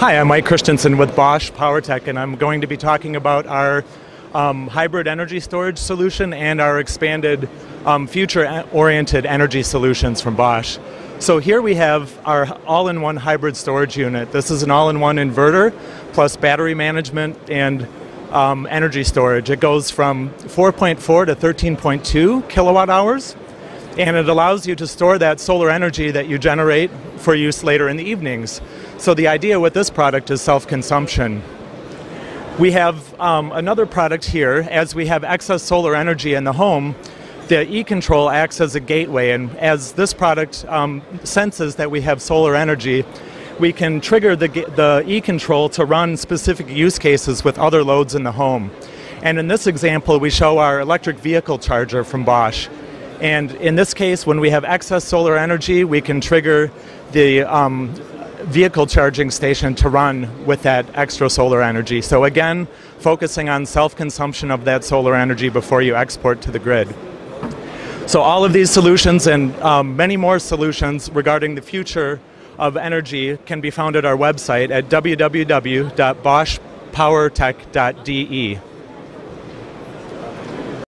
Hi, I'm Mike Christensen with Bosch PowerTech, and I'm going to be talking about our um, hybrid energy storage solution and our expanded um, future-oriented energy solutions from Bosch. So here we have our all-in-one hybrid storage unit. This is an all-in-one inverter plus battery management and um, energy storage. It goes from 4.4 to 13.2 kilowatt hours, and it allows you to store that solar energy that you generate for use later in the evenings. So the idea with this product is self-consumption. We have um, another product here. As we have excess solar energy in the home, the e-control acts as a gateway, and as this product um, senses that we have solar energy, we can trigger the, the e-control to run specific use cases with other loads in the home. And in this example, we show our electric vehicle charger from Bosch. And in this case, when we have excess solar energy, we can trigger the um, vehicle charging station to run with that extra solar energy. So again, focusing on self-consumption of that solar energy before you export to the grid. So all of these solutions and um, many more solutions regarding the future of energy can be found at our website at www.boschpowertech.de.